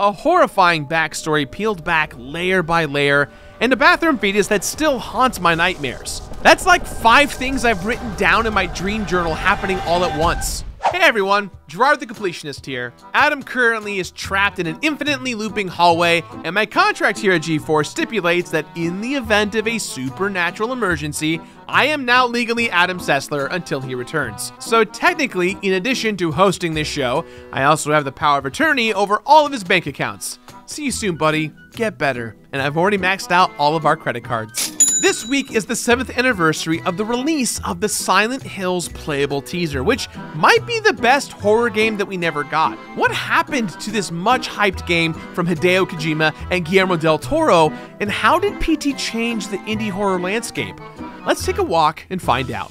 a horrifying backstory peeled back layer by layer, and a bathroom fetus that still haunts my nightmares. That's like five things I've written down in my dream journal happening all at once. Hey everyone, Jirard the Completionist here. Adam currently is trapped in an infinitely looping hallway, and my contract here at G4 stipulates that in the event of a supernatural emergency, I am now legally Adam Sessler until he returns. So technically, in addition to hosting this show, I also have the power of attorney over all of his bank accounts. See you soon, buddy. Get better. And I've already maxed out all of our credit cards. This week is the 7th anniversary of the release of the Silent Hills playable teaser, which might be the best horror game that we never got. What happened to this much hyped game from Hideo Kojima and Guillermo del Toro, and how did PT change the indie horror landscape? Let's take a walk and find out.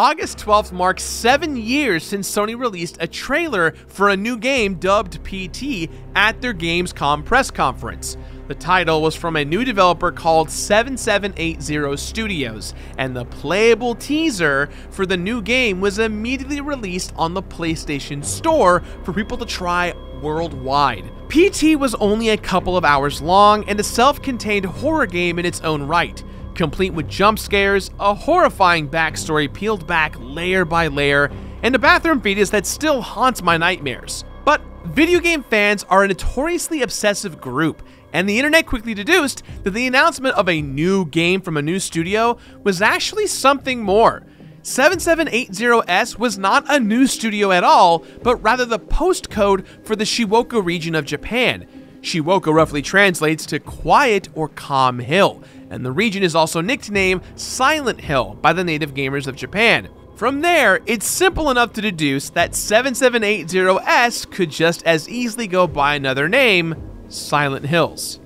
August 12th marks seven years since Sony released a trailer for a new game dubbed PT at their Gamescom press conference. The title was from a new developer called 7780 Studios, and the playable teaser for the new game was immediately released on the PlayStation Store for people to try worldwide. PT was only a couple of hours long and a self contained horror game in its own right complete with jump scares, a horrifying backstory peeled back layer by layer, and a bathroom fetus that still haunts my nightmares. But video game fans are a notoriously obsessive group, and the internet quickly deduced that the announcement of a new game from a new studio was actually something more. 7780S was not a new studio at all, but rather the postcode for the Shizuoka region of Japan. Shizuoka roughly translates to quiet or calm hill, and the region is also nicknamed Silent Hill by the native gamers of Japan. From there, it's simple enough to deduce that 7780S could just as easily go by another name, Silent Hills.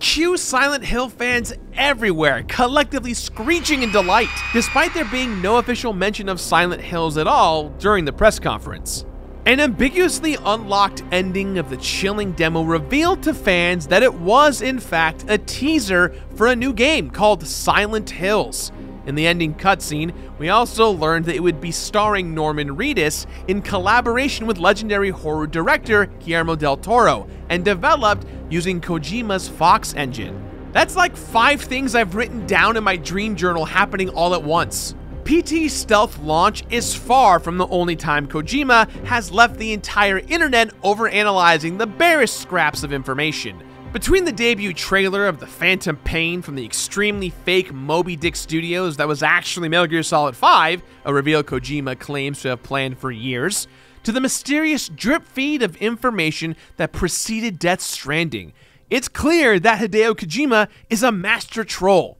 Cue Silent Hill fans everywhere, collectively screeching in delight, despite there being no official mention of Silent Hills at all during the press conference. An ambiguously unlocked ending of the chilling demo revealed to fans that it was, in fact, a teaser for a new game called Silent Hills. In the ending cutscene, we also learned that it would be starring Norman Reedus in collaboration with legendary horror director Guillermo del Toro and developed using Kojima's Fox engine. That's like five things I've written down in my dream journal happening all at once. PT Stealth launch is far from the only time Kojima has left the entire internet overanalyzing the barest scraps of information. Between the debut trailer of the Phantom Pain from the extremely fake Moby Dick Studios that was actually Metal Gear Solid 5, a reveal Kojima claims to have planned for years, to the mysterious drip feed of information that preceded Death Stranding, it's clear that Hideo Kojima is a master troll.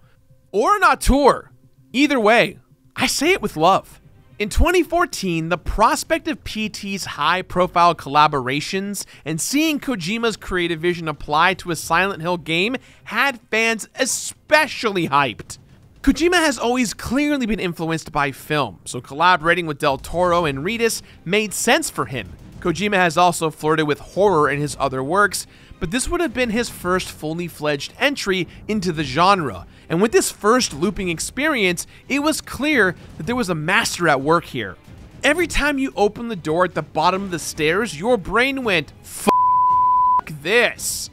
Or an auteur. Either way, I say it with love. In 2014, the prospect of PT's high profile collaborations and seeing Kojima's creative vision apply to a Silent Hill game had fans especially hyped. Kojima has always clearly been influenced by film, so collaborating with Del Toro and Reedus made sense for him. Kojima has also flirted with horror in his other works, but this would have been his first fully fledged entry into the genre, and with this first looping experience, it was clear that there was a master at work here. Every time you opened the door at the bottom of the stairs, your brain went, F this.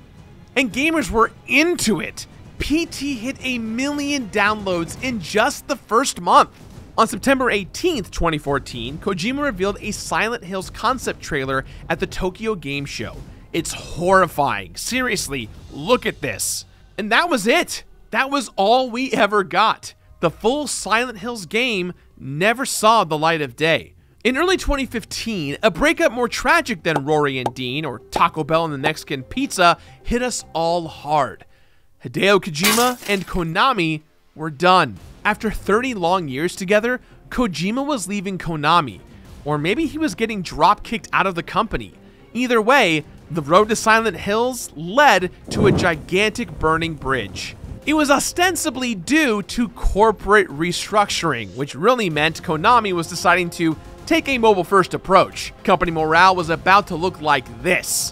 And gamers were into it. PT hit a million downloads in just the first month. On September 18th, 2014, Kojima revealed a Silent Hills concept trailer at the Tokyo Game Show. It's horrifying. Seriously, look at this. And that was it. That was all we ever got. The full Silent Hills game never saw the light of day. In early 2015, a breakup more tragic than Rory and Dean or Taco Bell and the Mexican Pizza hit us all hard. Hideo Kojima and Konami were done. After 30 long years together, Kojima was leaving Konami, or maybe he was getting drop kicked out of the company. Either way, the road to Silent Hills led to a gigantic burning bridge. It was ostensibly due to corporate restructuring, which really meant Konami was deciding to take a mobile first approach. Company morale was about to look like this.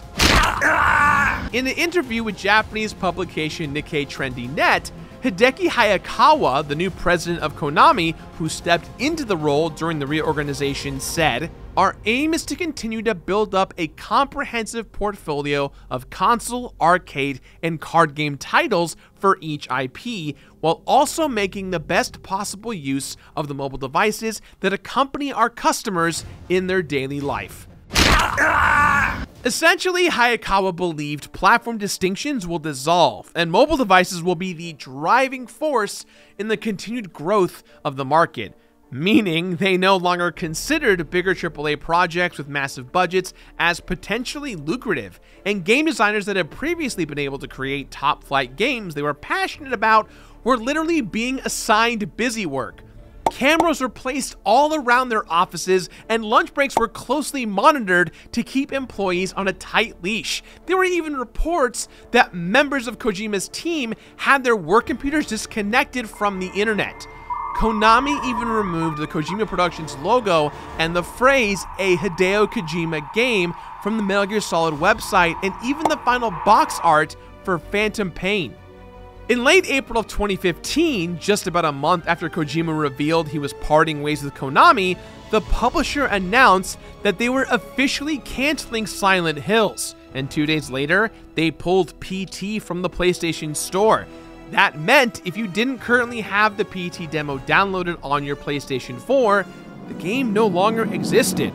In an interview with Japanese publication Nikkei Trendy Net, Hideki Hayakawa, the new president of Konami, who stepped into the role during the reorganization, said, Our aim is to continue to build up a comprehensive portfolio of console, arcade, and card game titles for each IP, while also making the best possible use of the mobile devices that accompany our customers in their daily life. Essentially, Hayakawa believed platform distinctions will dissolve, and mobile devices will be the driving force in the continued growth of the market, meaning they no longer considered bigger AAA projects with massive budgets as potentially lucrative, and game designers that had previously been able to create top flight games they were passionate about were literally being assigned busy work Cameras were placed all around their offices, and lunch breaks were closely monitored to keep employees on a tight leash. There were even reports that members of Kojima's team had their work computers disconnected from the internet. Konami even removed the Kojima Productions logo and the phrase a Hideo Kojima game from the Metal Gear Solid website and even the final box art for Phantom Pain. In late April of 2015, just about a month after Kojima revealed he was parting ways with Konami, the publisher announced that they were officially canceling Silent Hills, and two days later, they pulled PT from the PlayStation Store. That meant if you didn't currently have the PT demo downloaded on your PlayStation 4, the game no longer existed.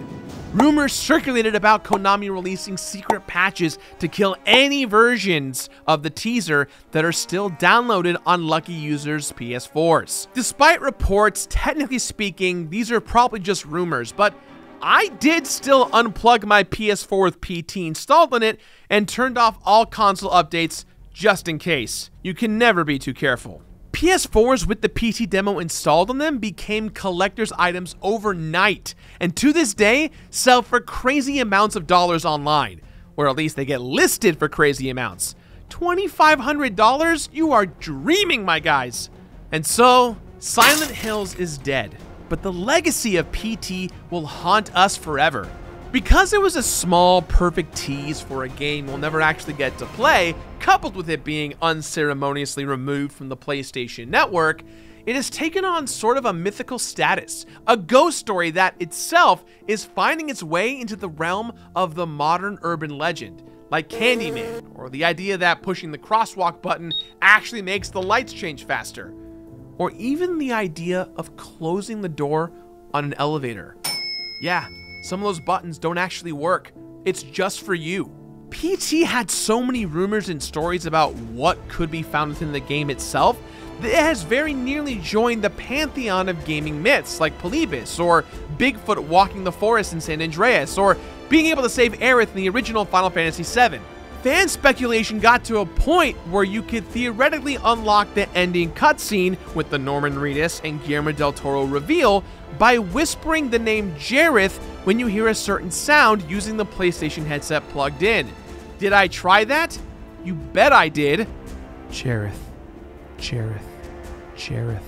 Rumors circulated about Konami releasing secret patches to kill any versions of the teaser that are still downloaded on lucky users' PS4s. Despite reports, technically speaking, these are probably just rumors, but I did still unplug my PS4 with PT installed on it and turned off all console updates just in case. You can never be too careful. PS4s with the PT demo installed on them became collector's items overnight, and to this day sell for crazy amounts of dollars online, or at least they get listed for crazy amounts. $2,500? You are dreaming, my guys! And so, Silent Hills is dead, but the legacy of PT will haunt us forever. Because it was a small, perfect tease for a game we'll never actually get to play, coupled with it being unceremoniously removed from the PlayStation Network, it has taken on sort of a mythical status, a ghost story that itself is finding its way into the realm of the modern urban legend, like Candyman, or the idea that pushing the crosswalk button actually makes the lights change faster, or even the idea of closing the door on an elevator. Yeah, some of those buttons don't actually work. It's just for you. PT had so many rumors and stories about what could be found within the game itself that it has very nearly joined the pantheon of gaming myths like Polybius or Bigfoot walking the forest in San Andreas or being able to save Aerith in the original Final Fantasy VII. Fan speculation got to a point where you could theoretically unlock the ending cutscene with the Norman Reedus and Guillermo del Toro reveal by whispering the name Jareth when you hear a certain sound using the PlayStation headset plugged in. Did I try that? You bet I did. Jareth, Jareth, Jareth.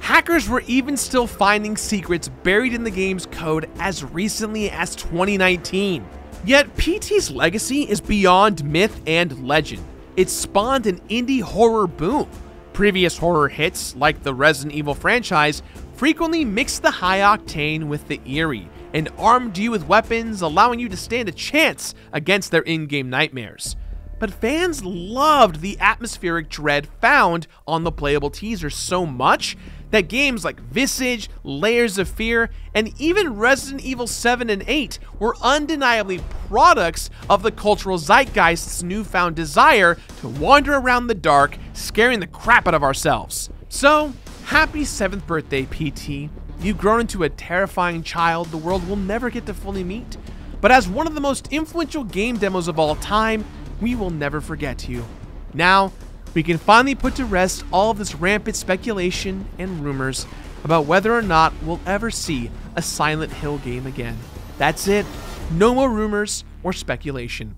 Hackers were even still finding secrets buried in the game's code as recently as 2019. Yet PT's legacy is beyond myth and legend. It spawned an indie horror boom. Previous horror hits, like the Resident Evil franchise, frequently mixed the high octane with the eerie and armed you with weapons, allowing you to stand a chance against their in game nightmares. But fans loved the atmospheric dread found on the playable teaser so much that games like Visage, Layers of Fear, and even Resident Evil 7 and 8 were undeniably products of the cultural zeitgeist's newfound desire to wander around the dark, scaring the crap out of ourselves. So, Happy 7th birthday, PT. You've grown into a terrifying child the world will never get to fully meet. But as one of the most influential game demos of all time, we will never forget you. Now, we can finally put to rest all of this rampant speculation and rumors about whether or not we'll ever see a Silent Hill game again. That's it. No more rumors or speculation.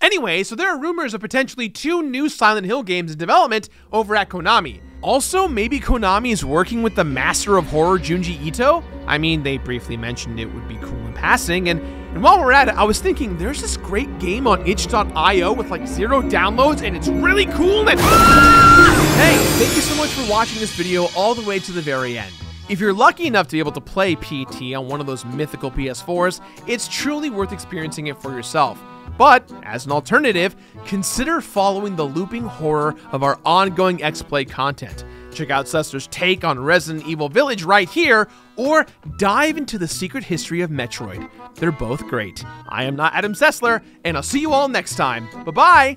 Anyway, so there are rumors of potentially two new Silent Hill games in development over at Konami. Also, maybe Konami is working with the master of horror Junji Ito? I mean, they briefly mentioned it would be cool in passing, and, and while we're at it, I was thinking there's this great game on itch.io with like zero downloads, and it's really cool and. Hey, thank you so much for watching this video all the way to the very end. If you're lucky enough to be able to play PT on one of those mythical PS4s, it's truly worth experiencing it for yourself. But, as an alternative, consider following the looping horror of our ongoing X-Play content. Check out Sessler's take on Resident Evil Village right here, or dive into the secret history of Metroid. They're both great. I am not Adam Sessler, and I'll see you all next time. Bye bye!